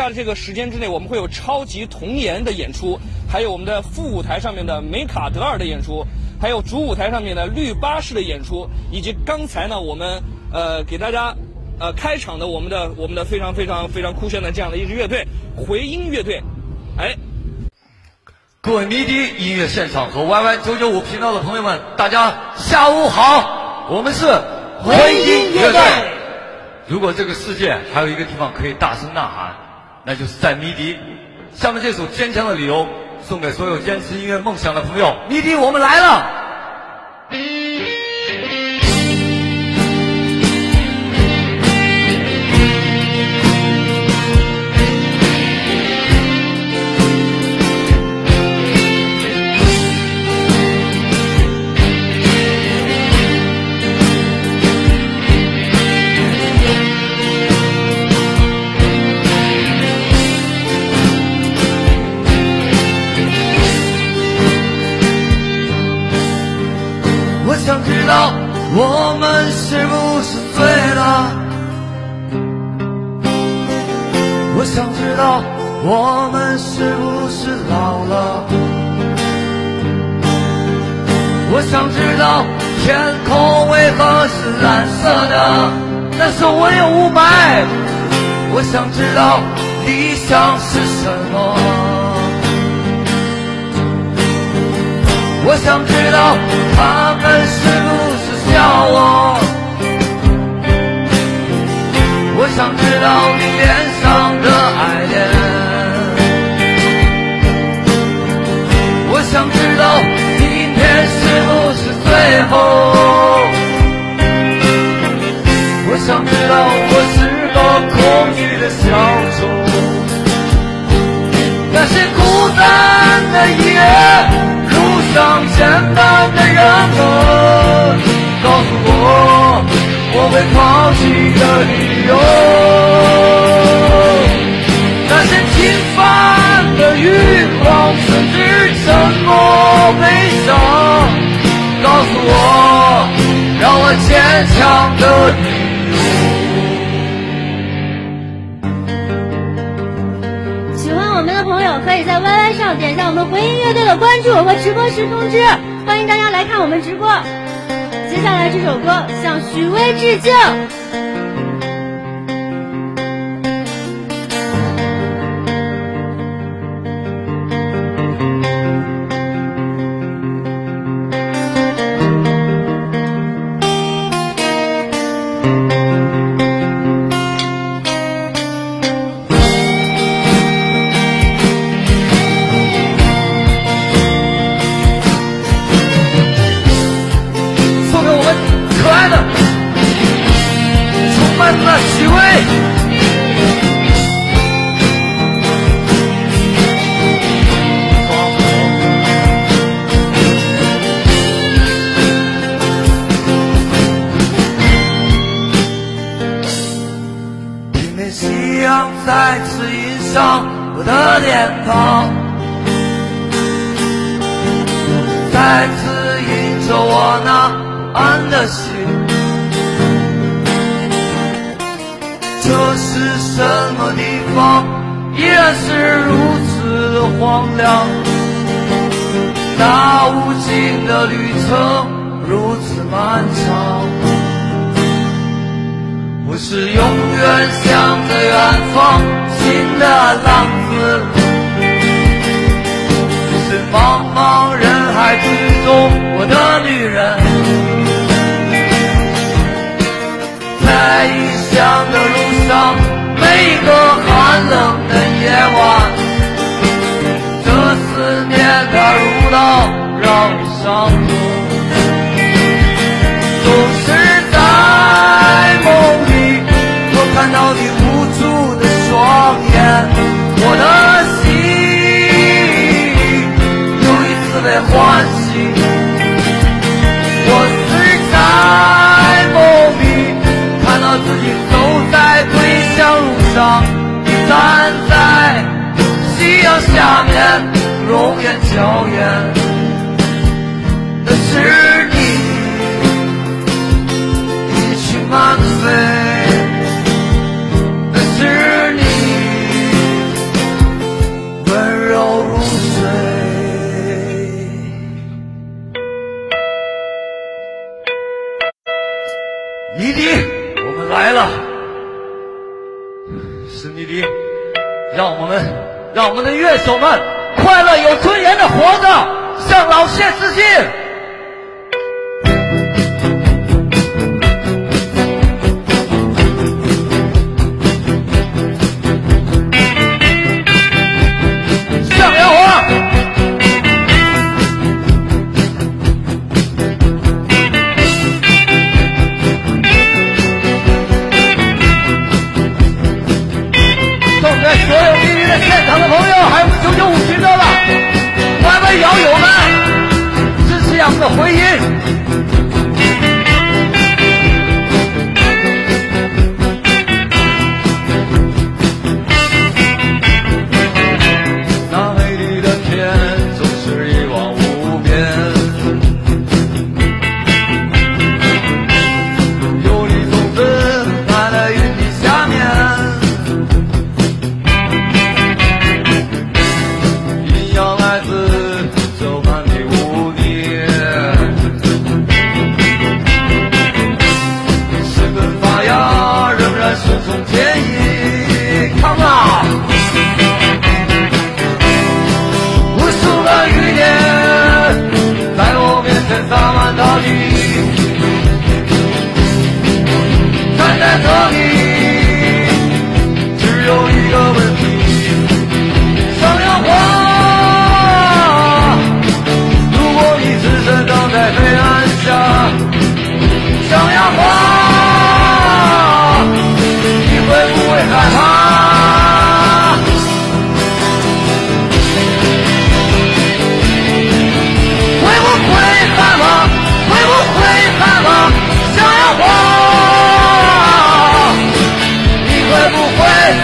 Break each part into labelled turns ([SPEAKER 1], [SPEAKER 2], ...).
[SPEAKER 1] 下的这个时间之内，我们会有超级童颜的演出，还有我们的副舞台上面的梅卡德尔的演出，还有主舞台上面的绿巴士的演出，以及刚才呢，我们呃给大家呃开场的我们的我们的非常非常非常酷炫的这样的一支乐队回音乐队，哎。
[SPEAKER 2] 各位迷笛音乐现场和 YY 九九五频道的朋友们，大家下午好！我们是
[SPEAKER 3] 回音乐队。
[SPEAKER 2] 如果这个世界还有一个地方可以大声呐喊，那就是在迷笛。下面这首《坚强的理由》送给所有坚持音乐梦想的朋友。迷笛，我们来了！想知道我们是不是老了？我想知道天空为何是蓝色的？但是我有雾霾。我想知道理想是什么？我想知道他们是不是笑我？我简单的人们，告诉我我被抛弃的理由。那些平凡的欲望，甚至沉默悲伤，告诉我让我坚强的
[SPEAKER 3] 理朋友，可以在 YY 上点一下我们回音乐队的关注和直播时通知，欢迎大家来看我们直播。接下来这首歌向许巍致敬。
[SPEAKER 2] 可爱的。充满了许巍今天夕阳再次映上我的脸庞再次映着我那的心，这是什么地方？依然是如此的荒凉。那无尽的旅程，如此漫长。我是永远向着远方，新的浪子。是茫茫人海之中，我的女人。总是在梦里，我看到你无助的双眼，我的心又一次被唤醒。我是在梦里，看到自己走在归乡路上，你站在夕阳下面，容颜娇艳。让我们的乐手们快乐有尊严的活着向老谢致敬。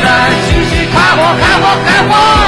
[SPEAKER 2] 再继续开火开火开火！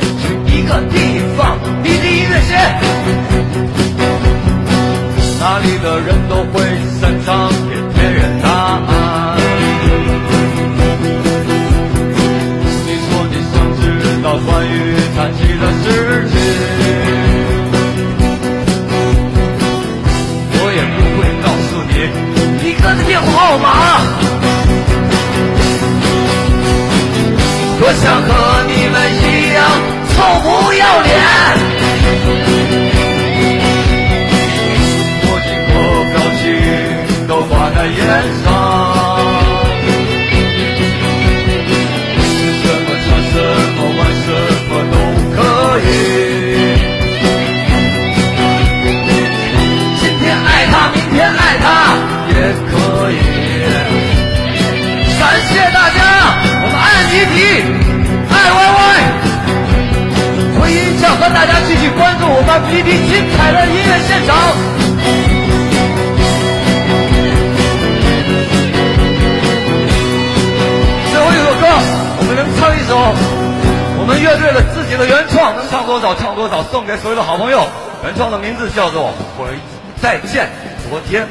[SPEAKER 2] 去一个地方，你的音乐鞋，哪里的人都会。在延长什么穿什么玩什么都可以。今天爱他，明天爱他也可以。感谢大家，我们爱滴滴，爱歪歪，欢迎一下和大家继续关注我们滴滴精彩的音乐现场。我们乐队的自己的原创能唱多少唱多少送给所有的好朋友。原创的名字叫做回再见昨天。